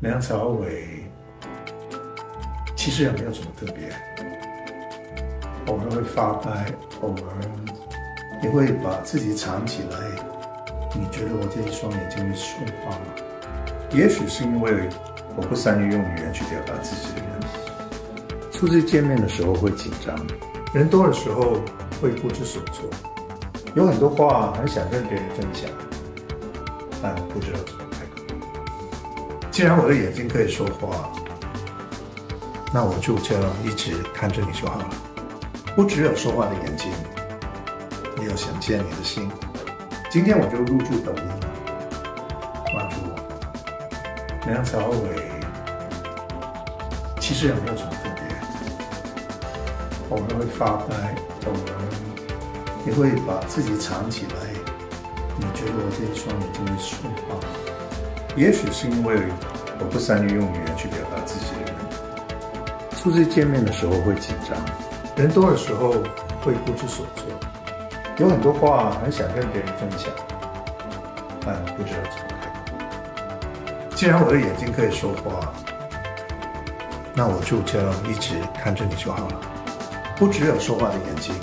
梁朝伟其实也没有什么特别，偶尔会发呆，偶尔也会把自己藏起来。你觉得我这一双眼睛会说话吗？也许是因为我不善于用语言去表达自己的人，初次见面的时候会紧张，人多的时候会不知所措，有很多话很想跟别人分享，但不知道怎么。既然我的眼睛可以说话，那我就这样一直看着你就好了。不只有说话的眼睛，也有想见你的心。今天我就入驻抖音了，关注我。梁朝伟其实也没有什么特别，偶尔会发呆，偶尔也会把自己藏起来。你觉得我这一双眼睛会说话？也许是因为我不善于用语言去表达自己的人，初次见面的时候会紧张，人多的时候会不知所措，有很多话很想跟别人分享，但不知道怎么开口。既然我的眼睛可以说话，那我就这样一直看着你就好了。不只有说话的眼睛，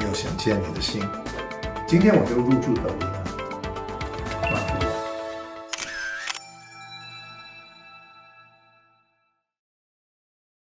也有想见你的心。今天我就入驻抖音。